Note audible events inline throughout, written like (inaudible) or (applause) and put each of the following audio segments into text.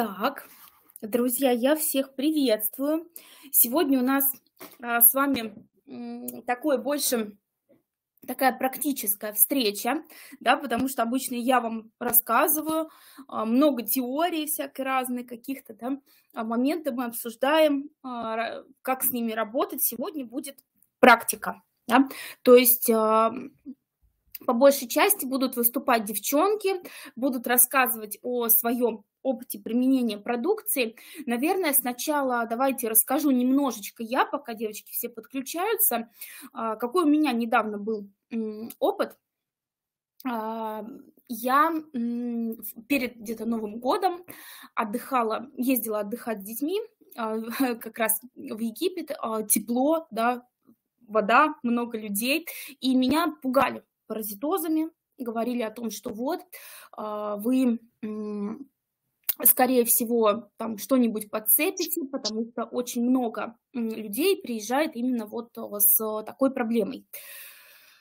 Итак, друзья, я всех приветствую. Сегодня у нас а, с вами м, такое больше такая практическая встреча, да, потому что обычно я вам рассказываю а, много теорий всякой разной, каких-то да, а, моменты мы обсуждаем, а, как с ними работать. Сегодня будет практика, да? то есть а, по большей части будут выступать девчонки, будут рассказывать о своем опыте применения продукции. Наверное, сначала давайте расскажу немножечко я, пока девочки все подключаются, а, какой у меня недавно был опыт. А, я перед где-то Новым годом отдыхала, ездила отдыхать с детьми, а, (laughs) как раз в Египет, тепло, да, вода, много людей, и меня пугали паразитозами, говорили о том, что вот вы скорее всего, там что-нибудь подцепите, потому что очень много людей приезжает именно вот э, с такой проблемой.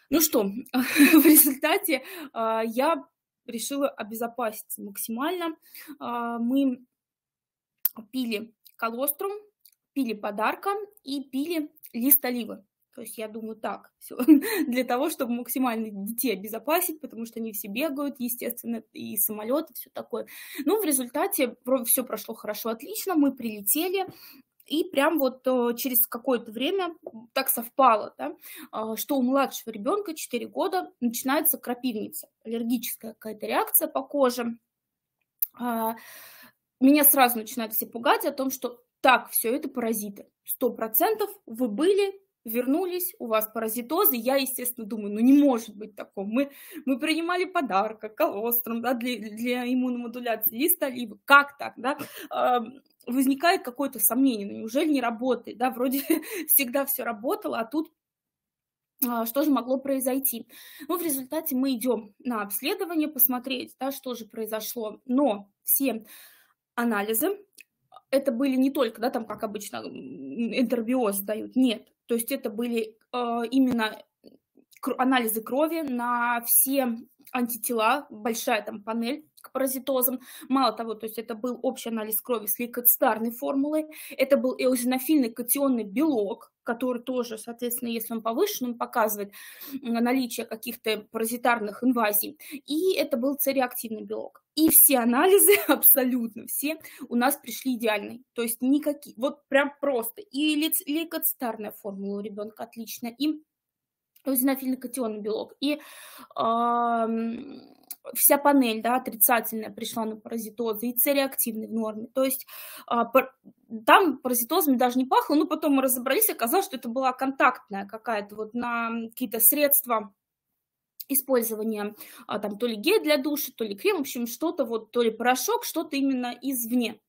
Ну что, (laughs) в результате а, я решила обезопаситься максимально. А, мы пили колострум, пили подарка и пили лист оливы. То есть я думаю так, все (laughs) для того, чтобы максимально детей обезопасить, потому что они все бегают, естественно, и самолеты, все такое. Ну, в результате все прошло хорошо, отлично, мы прилетели, и прям вот э, через какое-то время так совпало, да, а, что у младшего ребенка 4 года начинается крапивница, аллергическая какая-то реакция по коже. А, меня сразу начинают все пугать о том, что так, все это паразиты. Сто процентов вы были вернулись, у вас паразитозы. Я, естественно, думаю, ну не может быть такого. Мы, мы принимали подарка, колостром, да, для, для иммуномодуляции, лист оливы. Как так, да? возникает какое-то сомнение, ну неужели не работает, да, вроде (laughs) всегда все работало, а тут а, что же могло произойти? Ну, в результате мы идем на обследование, посмотреть, да, что же произошло. Но все анализы, это были не только, да, там, как обычно, интербиоз дают, нет. То есть это были э, именно анализы крови на все антитела, большая там панель к паразитозам. Мало того, то есть это был общий анализ крови с лейкоцитарной формулой, это был эозинофильный катионный белок, который тоже, соответственно, если он повышен, он показывает наличие каких-то паразитарных инвазий. И это был цереактивный белок. И все анализы, (laughs) абсолютно все, у нас пришли идеальные. То есть никакие, вот прям просто. И лейкоцитарная формула у ребенка отличная, и эозинофильный белок. И э, вся панель, да, отрицательная пришла на паразитозы, и цереактивный в норме. То есть пар, там паразитозами даже не пахло, но потом мы разобрались, оказалось, что это была контактная какая-то вот на какие-то средства использования, а, там, то ли гель для душа, то ли крем, в общем, что-то вот, то ли порошок, что-то именно извне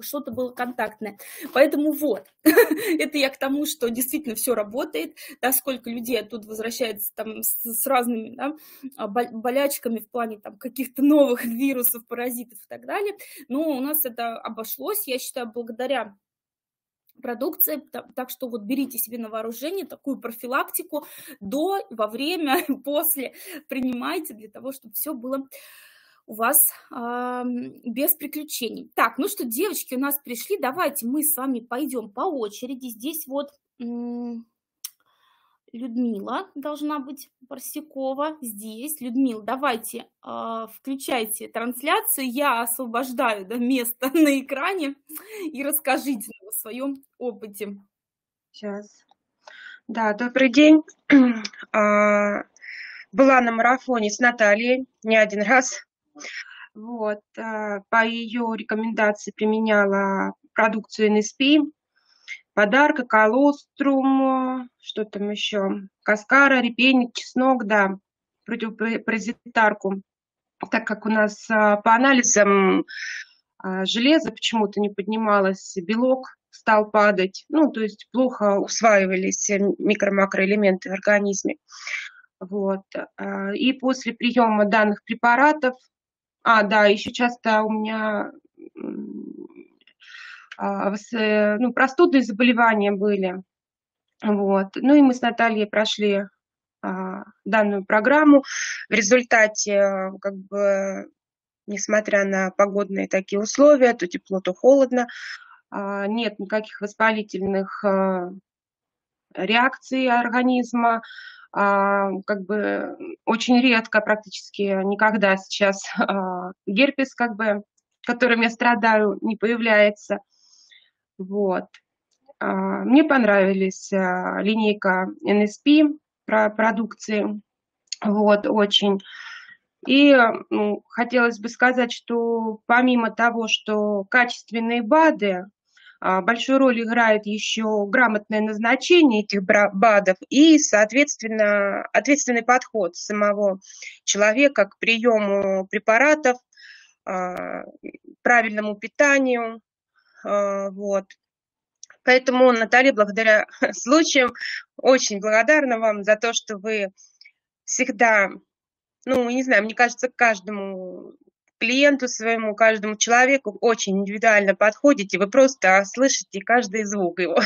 что-то было контактное. Поэтому вот, (laughs) это я к тому, что действительно все работает, да, сколько людей оттуда возвращается там с, с разными да, а, болячками в плане там каких-то новых (laughs) вирусов, паразитов и так далее. Но у нас это обошлось, я считаю, благодаря продукции, так что вот берите себе на вооружение такую профилактику до, во время, (laughs) после принимайте для того, чтобы все было у вас э, без приключений. Так, ну что, девочки у нас пришли, давайте мы с вами пойдем по очереди. Здесь вот Людмила должна быть Барсикова здесь. Людмила, давайте э, включайте трансляцию. Я освобождаю да, место (laughs) на экране и расскажите о своем опыте. Сейчас. Да, добрый день. (clears throat) А, была на марафоне с Натальей не один раз. Вот, э, по ее рекомендации применяла продукцию NSP, подарка, колострум, что там еще, каскара, репейник, чеснок, да, противопаразитарку. Так как у нас э, по анализам э, железо почему-то не поднималось, белок стал падать, ну, то есть плохо усваивались микро-макроэлементы в организме. Вот. И после приема данных препаратов а, да, еще часто у меня а, ну, простудные заболевания были. Вот. Ну и мы с Натальей прошли а, данную программу. В результате как бы несмотря на погодные такие условия, то тепло, то холодно. А, нет никаких воспалительных реакций организма, как бы очень редко, практически никогда сейчас (laughs) герпес, как бы, которым я страдаю, не появляется. Вот. Мне понравились линейка NSP про продукции, вот, очень. И ну, хотелось бы сказать, что помимо того, что качественные БАДы, а, большую роль играет еще грамотное назначение этих БАДов и, соответственно, ответственный подход самого человека к приему препаратов, а, правильному питанию. А, вот. Поэтому, Наталья, благодаря (laughs) случаям, очень благодарна вам за то, что вы всегда, ну, не знаю, мне кажется, каждому клиенту своему, каждому человеку очень индивидуально подходите, вы просто слышите каждый звук его.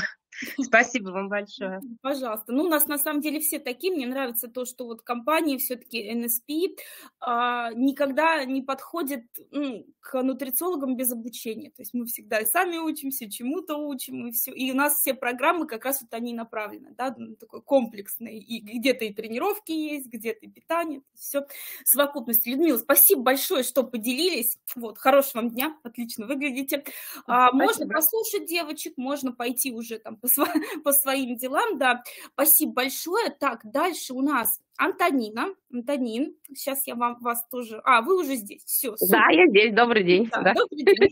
Спасибо вам большое. (laughs) Пожалуйста. Ну, у нас на самом деле все такие. Мне нравится то, что вот компании все-таки NSP а, никогда не подходит ну, к нутрициологам без обучения. То есть мы всегда и сами учимся, чему-то учим, и все. И у нас все программы как раз вот они направлены, да, такой комплексный. И где-то и тренировки есть, где-то и питание, все в совокупности. Людмила, спасибо большое, что поделились. Вот, хорошего вам дня, отлично выглядите. А, можно послушать девочек, можно пойти уже там по, (laughs) по своим делам, да. Спасибо большое. Так, дальше у нас Антонина. Антонин, сейчас я вам вас тоже... А, вы уже здесь, все. Да, я здесь, добрый день. Да, да. Добрый день.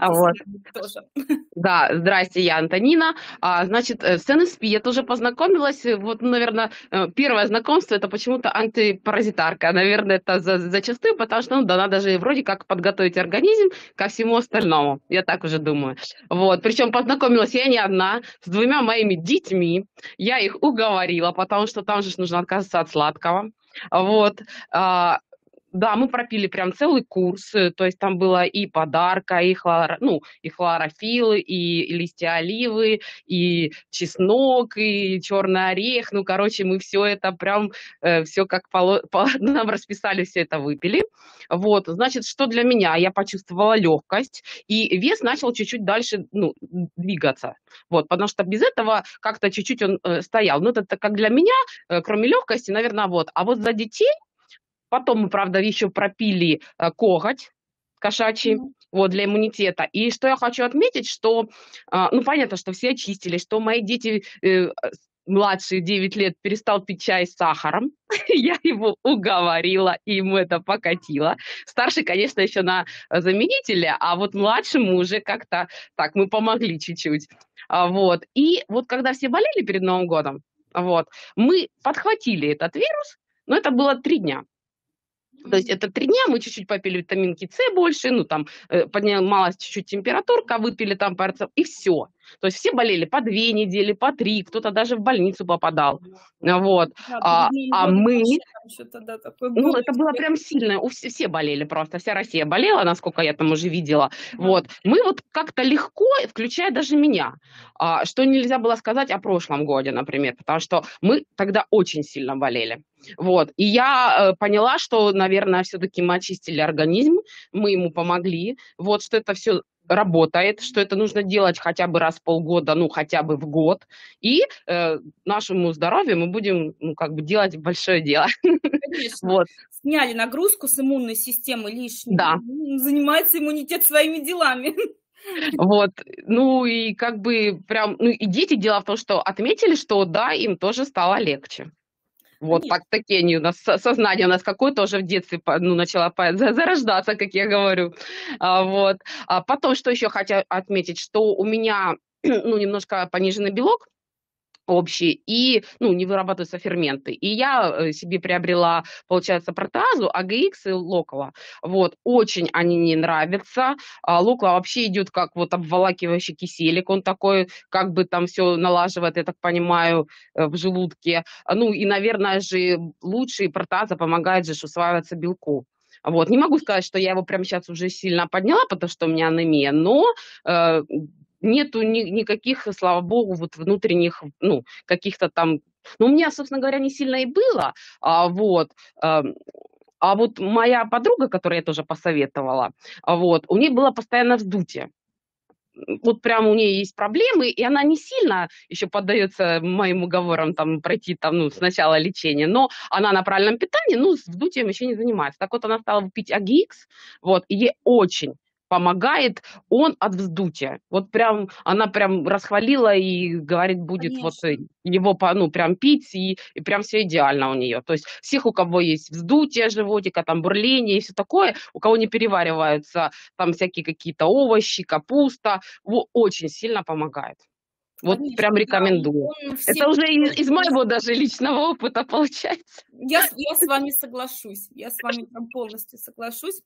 А вот. тоже. (laughs) Да, здрасте, я Антонина. А, значит, э, с НСП я тоже познакомилась. Вот, наверное, э, первое знакомство это почему-то антипаразитарка. Наверное, это за, зачастую, потому что ну, да, надо же вроде как подготовить организм ко всему остальному. Я так уже думаю. Вот. Причем познакомилась я не одна, с двумя моими детьми. Я их уговорила, потому что там же нужно отказаться от сладкого. Вот. А, да, мы пропили прям целый курс, э, то есть там было и подарка, и, хлор, ну, и хлорофилл, и листья оливы, и чеснок, и черный орех. Ну, короче, мы все это прям, э, все как по, (laughs) по нам расписали, все это выпили. Вот, значит, что для меня? Я почувствовала легкость, и вес начал чуть-чуть дальше ну, двигаться. Вот, потому что без этого как-то чуть-чуть он э, стоял. Ну, это как для меня, э, кроме легкости, наверное, вот. А вот за детей Потом мы, правда, еще пропили э, коготь кошачий, mm-hmm. вот, для иммунитета. И что я хочу отметить, что, а, ну, понятно, что все очистили, что мои дети э, младший 9 лет перестал пить чай с сахаром. (laughs) я его уговорила, и ему это покатило. Старший, конечно, еще на заменителе, а вот младшему уже как-то так, мы помогли чуть-чуть. А, вот. И вот когда все болели перед Новым годом, вот, мы подхватили этот вирус, но это было три дня. То есть это три дня, мы чуть-чуть попили витаминки С больше, ну там э, поднималась чуть-чуть температурка, выпили там парцев, и все. То есть все болели по две недели, по три, кто-то даже в больницу попадал. Вот. Да, а, а мы... Да, ну, это было прям сильно. У все, все болели просто. Вся Россия болела, насколько я там уже видела. Да. Вот. Мы вот как-то легко, включая даже меня, а, что нельзя было сказать о прошлом годе, например, потому что мы тогда очень сильно болели. Вот. И я э, поняла, что, наверное, все-таки мы очистили организм, мы ему помогли, вот, что это все работает, что это нужно делать хотя бы раз в полгода, ну, хотя бы в год, и э, нашему здоровью мы будем, ну, как бы делать большое дело. Конечно. Вот. Сняли нагрузку с иммунной системы лишнюю. Да. Занимается иммунитет своими делами. Вот, ну и как бы прям, ну и дети, дело в том, что отметили, что да, им тоже стало легче. Вот так, такие у нас, сознание у нас какое-то уже в детстве ну, начало зарождаться, как я говорю. А, вот. А потом, что еще хочу отметить, что у меня (clears throat) ну, немножко пониженный белок, общие, и, ну, не вырабатываются ферменты. И я э, себе приобрела, получается, протеазу, АГХ и Локола. Вот, очень они мне нравятся. А Локола вообще идет как вот обволакивающий киселик, он такой, как бы там все налаживает, я так понимаю, э, в желудке. Ну, и, наверное же, лучший протеаза помогает же усваиваться белку. Вот. Не могу сказать, что я его прямо сейчас уже сильно подняла, потому что у меня анемия, но э, нету ни, никаких, слава богу, вот внутренних, ну, каких-то там... Ну, у меня, собственно говоря, не сильно и было, а, вот, а, А вот моя подруга, которая я тоже посоветовала, вот, у нее было постоянно вздутие вот прям у нее есть проблемы, и она не сильно еще поддается моим уговорам там пройти там, ну, сначала лечение, но она на правильном питании, ну, с вдутием еще не занимается. Так вот она стала пить AGX, вот, и ей очень помогает он от вздутия. Вот прям она прям расхвалила и говорит, будет Конечно. вот э, его ну прям пить и, и прям все идеально у нее. То есть всех, у кого есть вздутие животика, там бурление и все такое, у кого не перевариваются там всякие какие-то овощи, капуста, очень сильно помогает. Вот Конечно, прям рекомендую. Да, Это уже из, из моего даже личного опыта получается. Я, я с вами соглашусь. Я с вами прям полностью соглашусь.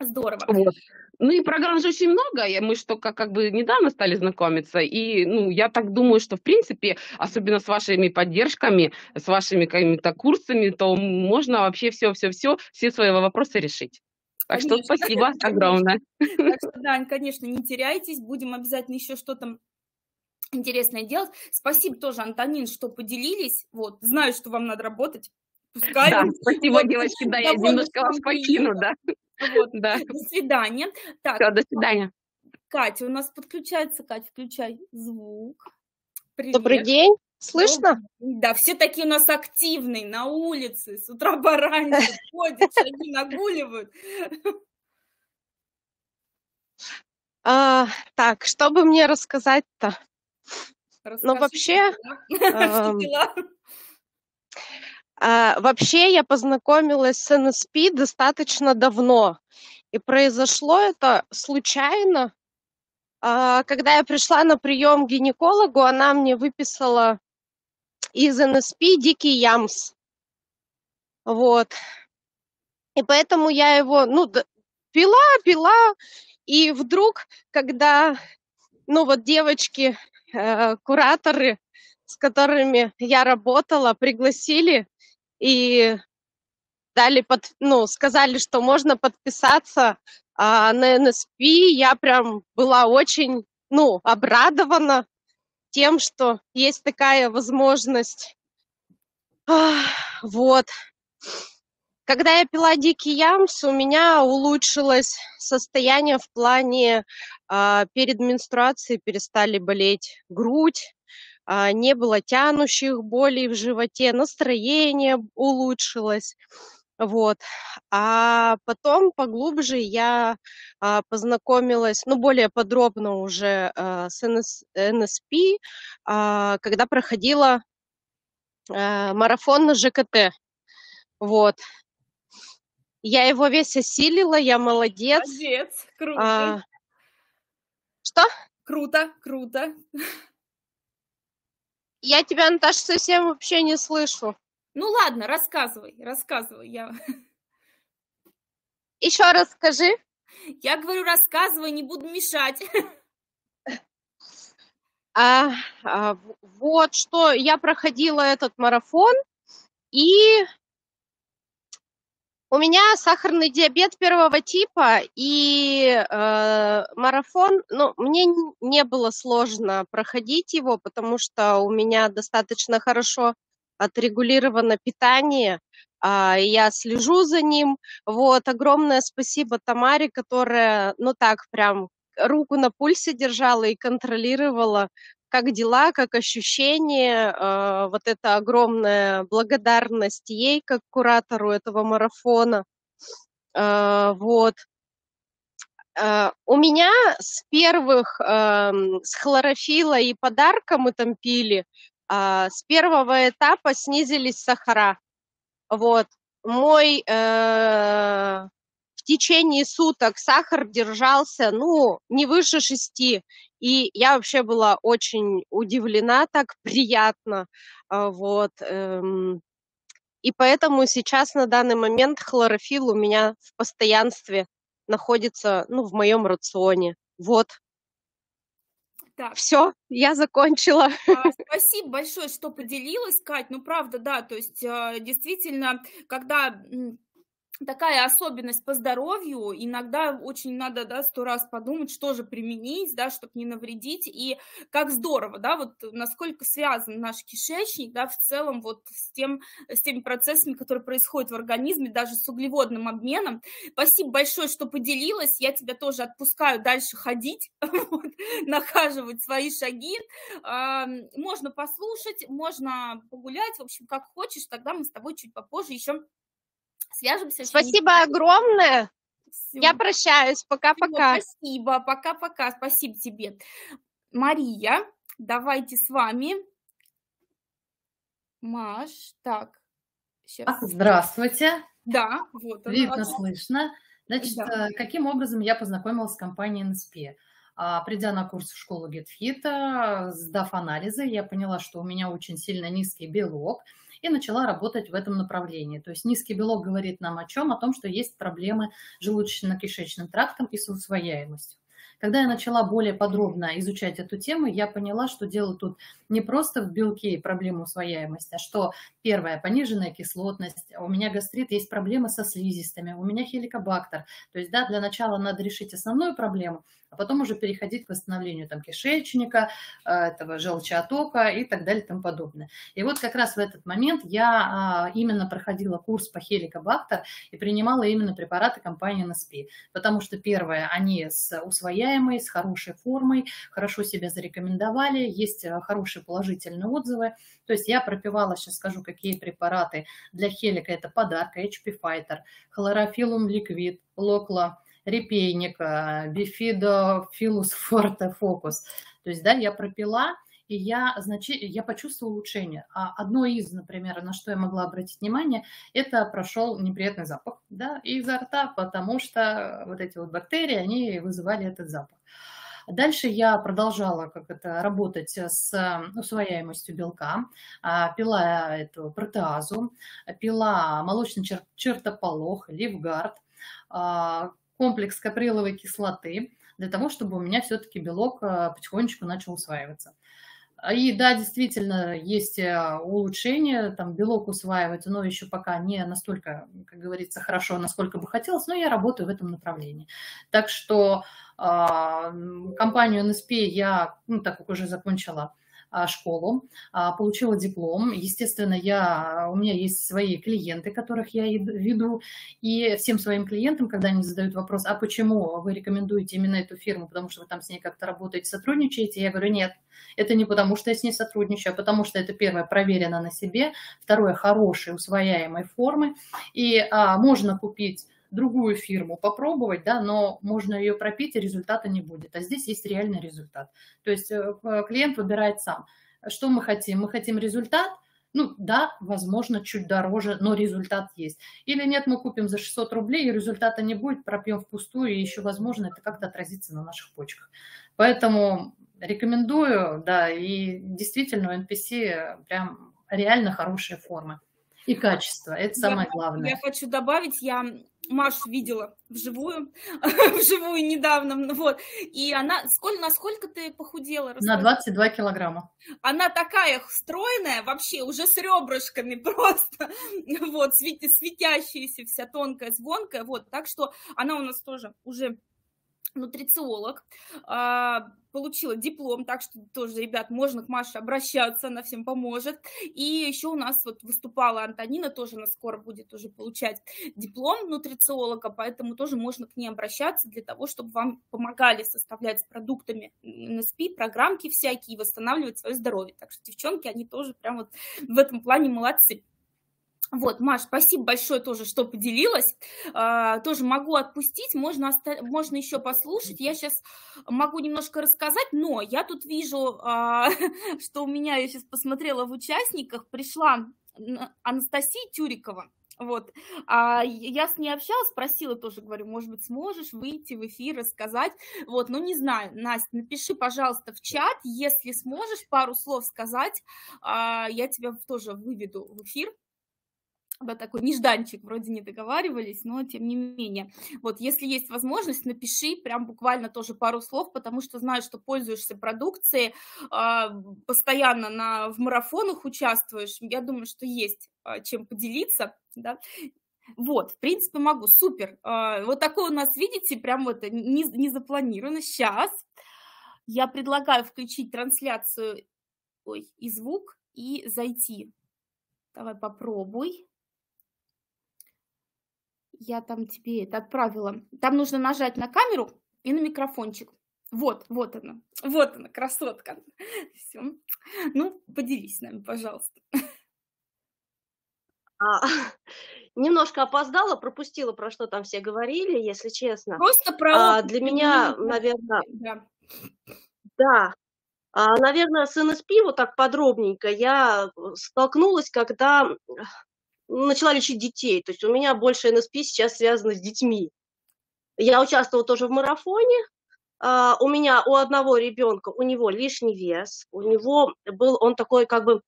Здорово. Вот. Ну и программ же очень много, мы же только как бы недавно стали знакомиться, и ну, я так думаю, что в принципе, особенно с вашими поддержками, с вашими какими-то курсами, то можно вообще все-все-все, все свои вопросы решить. Так конечно. что спасибо огромное. Так что, (laughs) Дань, конечно, не теряйтесь, будем обязательно еще что-то интересное делать. Спасибо тоже, Антонин, что поделились. Вот, знаю, что вам надо работать. Пускай. Да, спасибо, вот, девочки, да, я немножко вас покину, да. Вот, да. До свидания. Так, Все, до свидания. Катя, у нас подключается. Катя, включай звук. Привет. Добрый день. Слышно? Да, все такие у нас активные на улице, с утра пораньше (laughs) ходят, шаги нагуливают. А, так, что бы мне рассказать-то? Ну, вообще... (laughs) А, вообще я познакомилась с НСП достаточно давно. И произошло это случайно. А, когда я пришла на прием к гинекологу, она мне выписала из НСП дикий ямс. Вот. И поэтому я его, ну, пила, пила, и вдруг, когда, ну, вот девочки, э, кураторы, с которыми я работала, пригласили и дали под, ну, сказали, что можно подписаться а, на НСП. Я прям была очень, ну, обрадована тем, что есть такая возможность. А, вот. Когда я пила дикий ямс, у меня улучшилось состояние в плане а, перед менструацией перестали болеть грудь, не было тянущих болей в животе, настроение улучшилось. Вот. А потом поглубже я а, познакомилась, ну, более подробно уже а, с НС, НСП, а, когда проходила а, марафон на ЖКТ. Вот. Я его весь осилила, я молодец. Молодец, круто. А, что? Круто, круто. (laughs) Я тебя, Наташа, совсем вообще не слышу. Ну ладно, рассказывай, рассказывай. Я... (laughs) Еще раз скажи. Я говорю, рассказывай, не буду мешать. (laughs) А, а, вот что я проходила этот марафон, и у меня сахарный диабет первого типа, и э, марафон, ну, мне не было сложно проходить его, потому что у меня достаточно хорошо отрегулировано питание, э, я слежу за ним. Вот, огромное спасибо Тамаре, которая, ну так, прям руку на пульсе держала и контролировала как дела, как ощущения, э, вот эта огромная благодарность ей, как куратору этого марафона. Э, вот. Э, у меня с первых, э, с хлорофила и подарка мы там пили, э, с первого этапа снизились сахара. Вот. Мой течение суток сахар держался, ну, не выше шести. И я вообще была очень удивлена, так приятно. А, вот. Эм. И поэтому сейчас на данный момент хлорофилл у меня в постоянстве находится, ну, в моем рационе. Вот. Так. Все, я закончила. А, (laughs) спасибо большое, что поделилась, Кать. Ну, правда, да, то есть а, действительно, когда такая особенность по здоровью, иногда очень надо, да, сто раз подумать, что же применить, да, чтобы не навредить, и как здорово, да, вот насколько связан наш кишечник, да, в целом вот с, тем, с теми процессами, которые происходят в организме, даже с углеводным обменом. Спасибо большое, что поделилась, я тебя тоже отпускаю дальше ходить, (laughs) вот, нахаживать свои шаги, можно послушать, можно погулять, в общем, как хочешь, тогда мы с тобой чуть попозже еще Свяжемся. Спасибо огромное. Все. Я прощаюсь. Пока-пока. Спасибо. Пока-пока. Спасибо тебе. Мария, давайте с вами. Маш, так. Сейчас. Здравствуйте. Да, вот. Видно, слышно. Значит, да. Э, каким образом я познакомилась с компанией NSP? А, придя на курс в школу GetFit, сдав анализы, я поняла, что у меня очень сильно низкий белок – и начала работать в этом направлении. То есть низкий белок говорит нам о чем? О том, что есть проблемы с желудочно-кишечным трактом и с усвояемостью. Когда я начала более подробно изучать эту тему, я поняла, что дело тут не просто в белке и проблема усвояемости, а что первое, пониженная кислотность, у меня гастрит, есть проблемы со слизистыми, у меня хеликобактер. То есть, да, для начала надо решить основную проблему, а потом уже переходить к восстановлению там, кишечника, э, этого желчеотока и так далее и тому подобное. И вот как раз в этот момент я а, именно проходила курс по хеликобактер и принимала именно препараты компании NSP, потому что первое, они с усвояемой, с хорошей формой, хорошо себя зарекомендовали, есть э, хорошие положительные отзывы. То есть я пропивала, сейчас скажу, какие препараты для хелика. Это подарка, HP Fighter, хлорофилум ликвид, локла, репейник, бифидо, филус, форте, фокус. То есть, да, я пропила, и я, значит, я почувствовала улучшение. А одно из, например, на что я могла обратить внимание, это прошел неприятный запах да, изо рта, потому что вот эти вот бактерии, они вызывали этот запах. Дальше я продолжала как это, работать с усвояемостью белка, а, пила эту протеазу, пила молочный чертополох, ливгард, а, комплекс каприловой кислоты для того, чтобы у меня все-таки белок э, потихонечку начал усваиваться. И да, действительно, есть э, улучшение, там белок усваивается, но еще пока не настолько, как говорится, хорошо, насколько бы хотелось, но я работаю в этом направлении. Так что э, компанию NSP я, ну, так как уже закончила школу, а, получила диплом. Естественно, я, у меня есть свои клиенты, которых я веду, и всем своим клиентам, когда они задают вопрос, а почему вы рекомендуете именно эту фирму, потому что вы там с ней как-то работаете, сотрудничаете, я говорю, нет, это не потому, что я с ней сотрудничаю, а потому что это, первое, проверено на себе, второе, хорошие усвояемой формы, и а, можно купить другую фирму попробовать, да, но можно ее пропить, и результата не будет. А здесь есть реальный результат. То есть э, клиент выбирает сам. Что мы хотим? Мы хотим результат, ну да, возможно, чуть дороже, но результат есть. Или нет, мы купим за 600 рублей, и результата не будет, пропьем впустую, и еще, возможно, это как-то отразится на наших почках. Поэтому рекомендую, да, и действительно у NPC прям реально хорошие формы. И качество, это самое главное. Я хочу добавить, я Машу видела вживую, (laughs) вживую недавно, ну вот, и она, сколько, насколько ты похудела? Расскажи. На 22 килограмма. Она такая стройная, вообще уже с ребрышками (laughs) просто, вот, светящаяся вся тонкая, звонкая, вот, так что она у нас тоже уже нутрициолог, а, получила диплом, так что тоже, ребят, можно к Маше обращаться, она всем поможет. И еще у нас вот выступала Антонина, тоже она скоро будет уже получать диплом нутрициолога, поэтому тоже можно к ней обращаться для того, чтобы вам помогали составлять с продуктами НСП, программки всякие, восстанавливать свое здоровье. Так что девчонки, они тоже прям вот в этом плане молодцы. Вот, Маш, спасибо большое тоже, что поделилась. А, тоже могу отпустить, можно, оста... можно еще послушать. Я сейчас могу немножко рассказать, но я тут вижу, а, (laughs) что у меня, я сейчас посмотрела в участниках, пришла Анастасия Тюрикова. Вот. А я с ней общалась, спросила тоже, говорю, может быть, сможешь выйти в эфир, рассказать. Вот, ну не знаю, Настя, напиши, пожалуйста, в чат, если сможешь пару слов сказать, а, я тебя тоже выведу в эфир да, такой нежданчик, вроде не договаривались, но тем не менее. Вот, если есть возможность, напиши прям буквально тоже пару слов, потому что знаю, что пользуешься продукцией, э, постоянно на, в марафонах участвуешь, я думаю, что есть э, чем поделиться, да. Вот, в принципе, могу. Супер. А, вот такое у нас, видите, прям вот не, не запланировано. Сейчас я предлагаю включить трансляцию ой, и звук и зайти. Давай попробуй. Я там тебе это отправила. Там нужно нажать на камеру и на микрофончик. Вот, вот она, вот она, красотка. Все. Ну, поделись с нами, пожалуйста. А, (laughs) немножко опоздала, пропустила, про что там все говорили, если честно. Просто про а, Для меня, наверное... Да. да. А, наверное, с НСП вот так подробненько я столкнулась, когда начала лечить детей. То есть у меня больше НСП сейчас связано с детьми. Я участвовала тоже в марафоне. А, у меня у одного ребенка, у него лишний вес, у него был он такой как бы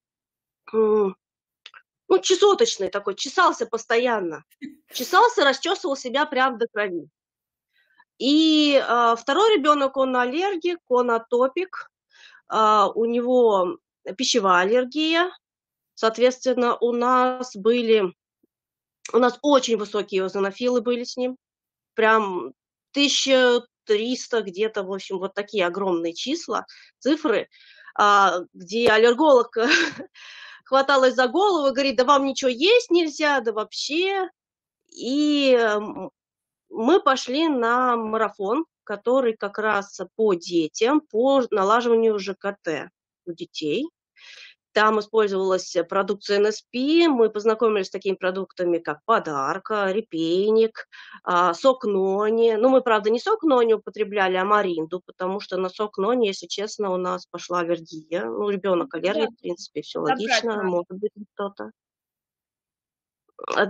ну, чесоточный такой, чесался постоянно. Чесался, расчесывал себя прям до крови. И э, второй ребенок, он аллергик, он атопик, э, у него пищевая аллергия. Соответственно, у нас были, у нас очень высокие озонофилы были с ним. Прям 1300 где-то, в общем, вот такие огромные числа, цифры, э, где аллерголог (laughs) хваталась за голову, говорит, да вам ничего есть нельзя, да вообще. И мы пошли на марафон, который как раз по детям, по налаживанию ЖКТ у детей. Там использовалась продукция НСП. Мы познакомились с такими продуктами, как подарка, репейник, а, сок нони. Ну, мы, правда, не сок нони употребляли, а маринду, потому что на сок нони, если честно, у нас пошла аллергия. Ну, ребенок аллергик, да. в принципе, все логично, Обратно. может быть что-то.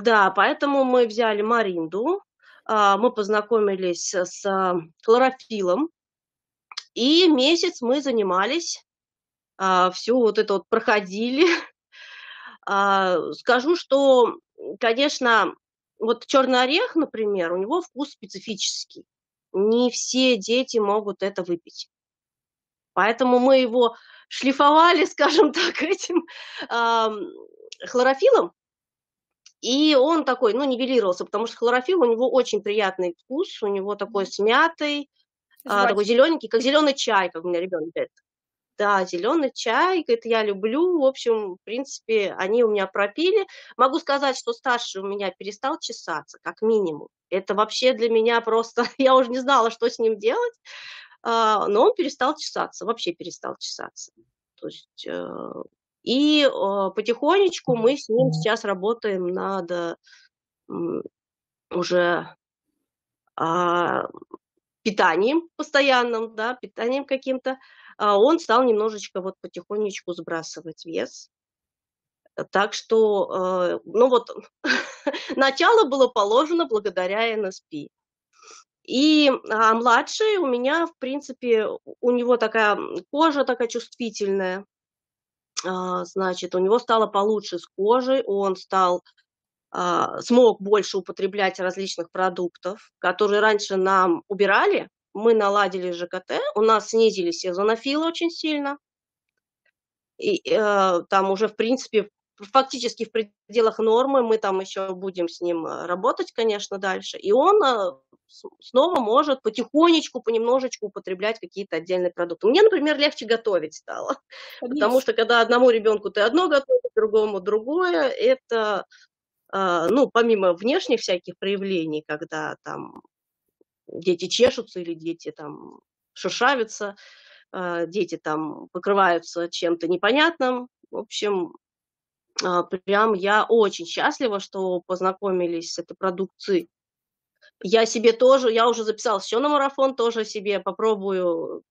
Да, поэтому мы взяли маринду, а, мы познакомились с хлорофилом, и месяц мы занимались а, все вот это вот проходили. (laughs) А, скажу, что, конечно, вот черный орех, например, у него вкус специфический. Не все дети могут это выпить. Поэтому мы его шлифовали, (laughs) скажем так, этим хлорофилом, и он такой, ну, нивелировался, потому что хлорофилл у него очень приятный вкус, у него такой смятый, а, такой зелененький, как зеленый чай, как у меня ребенок говорит. Да, зеленый чай, говорит, я люблю. В общем, в принципе, они у меня пропили. Могу сказать, что старший у меня перестал чесаться, как минимум. Это вообще для меня просто... (laughs) Я уже не знала, что с ним делать. А, но он перестал чесаться, вообще перестал чесаться. То есть... Э, и а, потихонечку мы с ним сейчас работаем над уже а, питанием постоянным, да, питанием каким-то. А он стал немножечко вот потихонечку сбрасывать вес. Так что, э, ну вот, (laughs) начало было положено благодаря НСП. И а младший у меня, в принципе, у него такая кожа такая чувствительная, а, значит, у него стало получше с кожей, он стал а, смог больше употреблять различных продуктов, которые раньше нам убирали, мы наладили ЖКТ, у нас снизились сезонофилы очень сильно, и э, там уже, в принципе, фактически в пределах нормы, мы там еще будем с ним э, работать, конечно, дальше, и он э, снова может потихонечку, понемножечку употреблять какие-то отдельные продукты. Мне, например, легче готовить стало, (laughs) конечно. потому что когда одному ребенку ты одно готовишь, другому другое, это, э, ну, помимо внешних всяких проявлений, когда там дети чешутся или дети там шершавятся, э, дети там покрываются чем-то непонятным. В общем, а, прям я очень счастлива, что познакомились с этой продукцией. Я себе тоже, я уже записалась еще на марафон, тоже себе попробую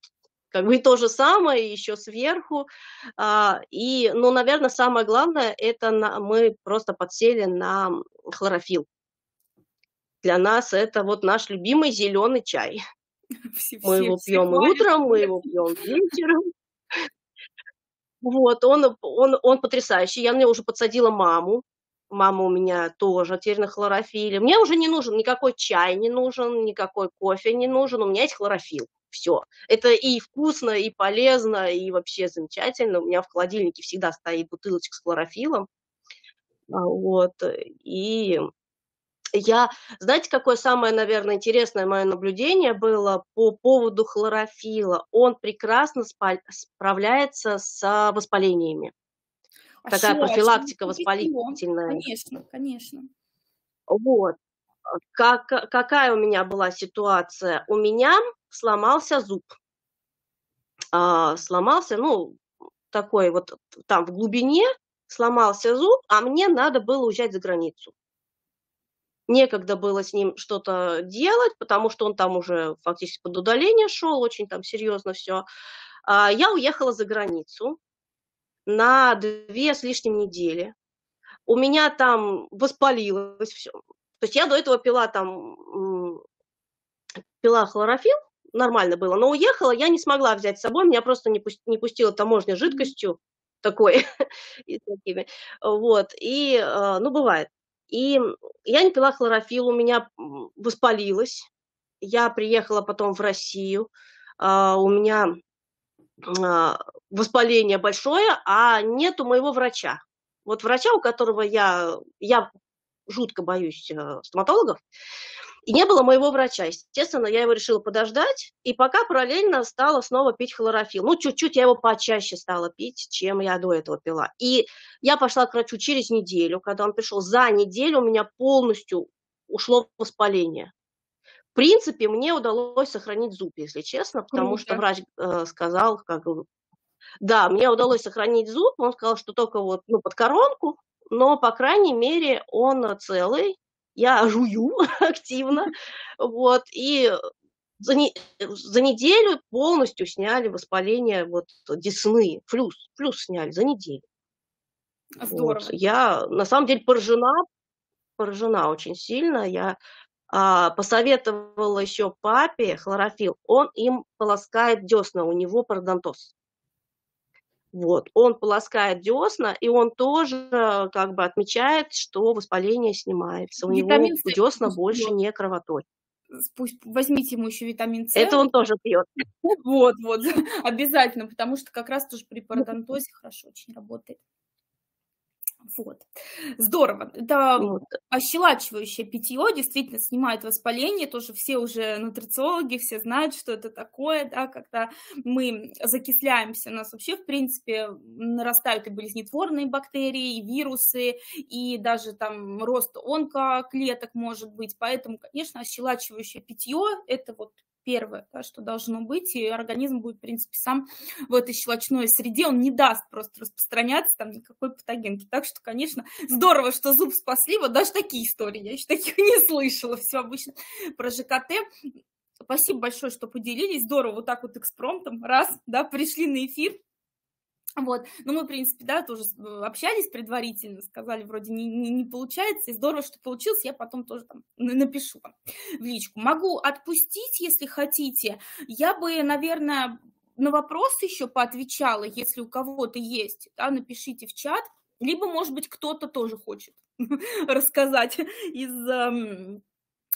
как бы то же самое, еще сверху. А, и, ну, наверное, самое главное, это мы просто подсели на хлорофилл. Для нас это вот наш любимый зеленый чай. (laughs) Все, мы все, его пьем и утром, мы его пьем вечером. Вот, он, он, он потрясающий. Я мне уже подсадила маму. Мама у меня тоже теперь на хлорофиле. Мне уже не нужен никакой чай, не нужен, никакой кофе не нужен. У меня есть хлорофилл. Все. Это и вкусно, и полезно, и вообще замечательно. У меня в холодильнике всегда стоит бутылочка с хлорофилом. А, вот. И я, знаете, какое самое, наверное, интересное мое наблюдение было по поводу хлорофила? Он прекрасно справляется с воспалениями. А Такая профилактика воспалительная. Конечно, конечно. Вот. Как, какая у меня была ситуация? У меня сломался зуб. А, сломался, ну, такой вот там в глубине сломался зуб, а мне надо было уезжать за границу некогда было с ним что-то делать, потому что он там уже фактически под удаление шел, очень там серьезно все. А, я уехала за границу на две с лишним недели. У меня там воспалилось все. То есть я до этого пила там, пила хлорофилл, нормально было, но уехала, я не смогла взять с собой, меня просто не, пусти, не пустила таможня жидкостью такой, (laughs) и такими, вот, и, а, ну, бывает. И я не пила хлорофилл, у меня воспалилось. Я приехала потом в Россию, а, у меня а, воспаление большое, а нету моего врача. Вот врача, у которого я, я жутко боюсь э, стоматологов, и не было моего врача. Естественно, я его решила подождать, и пока параллельно стала снова пить хлорофилл. Ну, чуть-чуть я его почаще стала пить, чем я до этого пила. И я пошла к врачу через неделю, когда он пришел. За неделю у меня полностью ушло воспаление. В принципе, мне удалось сохранить зуб, если честно, потому Круто. что врач э, сказал, как да, мне удалось сохранить зуб, он сказал, что только вот ну, под коронку, но, по крайней мере, он целый, я жую (laughs) активно, вот, и за, не, за неделю полностью сняли воспаление вот десны, флюс, флюс сняли за неделю. Здорово. Вот. Я на самом деле поражена, поражена очень сильно. Я а, посоветовала еще папе хлорофилл, он им полоскает десна, у него пародонтоз. Вот. Он полоскает десна, и он тоже как бы отмечает, что воспаление снимается. У витамин него десна больше не кровоточат. Пусть возьмите ему еще витамин С. Это он тоже пьет. (laughs) Вот, вот, (laughs) обязательно, потому что как раз тоже при пародонтозе хорошо очень работает. Вот. Здорово. Это вот. ощелачивающее питье действительно снимает воспаление. Тоже все уже нутрициологи, все знают, что это такое, да, когда мы закисляемся, у нас вообще, в принципе, нарастают и болезнетворные бактерии, и вирусы, и даже там рост онкоклеток может быть. Поэтому, конечно, ощелачивающее питье – это вот первое, да, что должно быть, и организм будет, в принципе, сам в этой щелочной среде, он не даст просто распространяться там никакой патогенки. Так что, конечно, здорово, что зуб спасли, вот даже такие истории, я еще таких (laughs) не слышала, все обычно про ЖКТ. Спасибо большое, что поделились, здорово, вот так вот экспромтом, раз, да, пришли на эфир, вот, ну мы, в принципе, да, тоже общались предварительно, сказали, вроде не, не, не получается, и здорово, что получилось, я потом тоже там напишу вам в личку. Могу отпустить, если хотите. Я бы, наверное, на вопросы еще поотвечала, если у кого-то есть, да, напишите в чат, либо, может быть, кто-то тоже хочет (laughs) рассказать из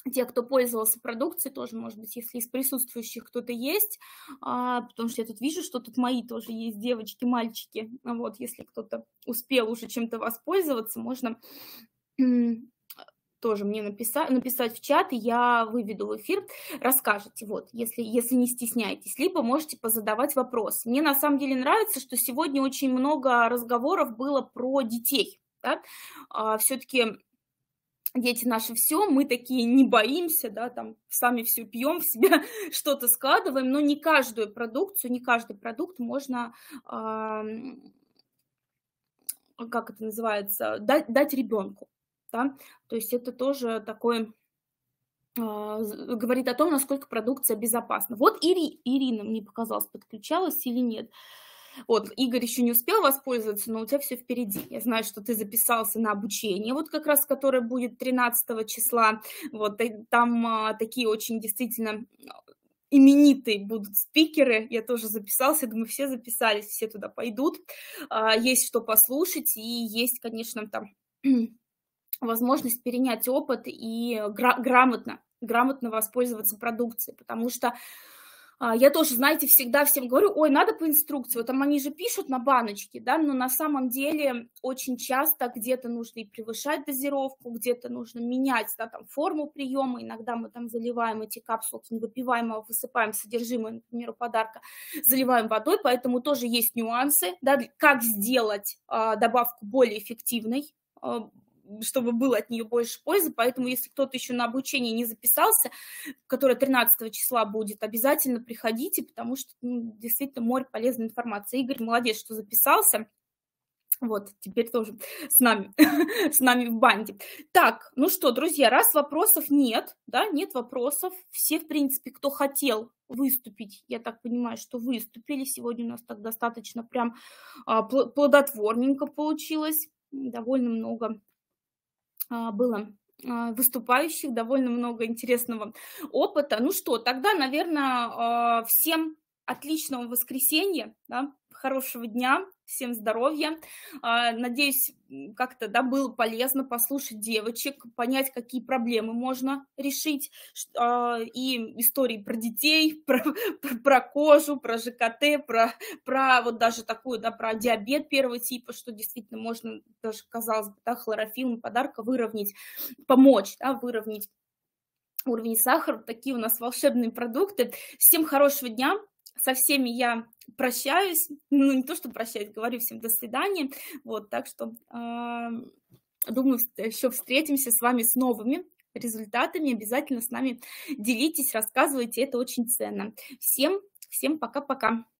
те, кто пользовался продукцией, тоже, может быть, если из присутствующих кто-то есть, а, потому что я тут вижу, что тут мои тоже есть девочки, мальчики, вот, если кто-то успел уже чем-то воспользоваться, можно тоже мне написать, написать в чат, и я выведу в эфир, расскажете, вот, если, если не стесняетесь, либо можете позадавать вопросы. Мне на самом деле нравится, что сегодня очень много разговоров было про детей, да? а, все-таки дети наши все, мы такие не боимся, да, там сами все пьем, (laughs) в себя что-то складываем, но не каждую продукцию, не каждый продукт можно, как это называется, дать, дать ребенку, да, то есть это тоже такой говорит о том, насколько продукция безопасна. Вот Ири, Ирина, мне показалось, подключалась или нет. Вот, Игорь еще не успел воспользоваться, но у тебя все впереди. Я знаю, что ты записался на обучение, вот как раз, которое будет 13 числа. Вот, там а, такие очень действительно именитые будут спикеры. Я тоже записался, думаю, все записались, все туда пойдут. А, есть что послушать, и есть, конечно, там (clears throat) возможность перенять опыт и гра- грамотно, грамотно воспользоваться продукцией, потому что а, я тоже, знаете, всегда всем говорю, ой, надо по инструкции, вот там они же пишут на баночке, да, но на самом деле очень часто где-то нужно и превышать дозировку, где-то нужно менять, да, там, форму приема, иногда мы там заливаем эти капсулки, не выпиваем, а высыпаем содержимое, например, подарка, заливаем водой, поэтому тоже есть нюансы, да, как сделать а, добавку более эффективной, а, чтобы было от нее больше пользы. Поэтому, если кто-то еще на обучение не записался, которое 13 числа будет, обязательно приходите, потому что ну, действительно море полезной информации. Игорь, молодец, что записался. Вот, теперь тоже с нами, (laughs) с нами в банде. Так, ну что, друзья, раз вопросов нет, да, нет вопросов, все, в принципе, кто хотел выступить, я так понимаю, что выступили, сегодня у нас так достаточно прям а, плодотворненько получилось, довольно много было а, выступающих, довольно много интересного опыта. Ну что, тогда, наверное, а, всем отличного воскресенья, да, хорошего дня, всем здоровья. А, надеюсь, как-то да, было полезно послушать девочек, понять, какие проблемы можно решить. А, и истории про детей, (laughs) про, про, про кожу, про ЖКТ, про, про вот даже такую, да, про диабет первого типа, что действительно можно даже, казалось бы, да, хлорофилл подарка выровнять, помочь, да, выровнять уровень сахара. Такие у нас волшебные продукты. Всем хорошего дня. Со всеми я прощаюсь, ну не то, что прощаюсь, говорю всем до свидания, вот, так что э, думаю, еще встретимся с вами с новыми результатами, обязательно с нами делитесь, рассказывайте, это очень ценно. Всем, всем пока-пока.